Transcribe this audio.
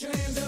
Your hands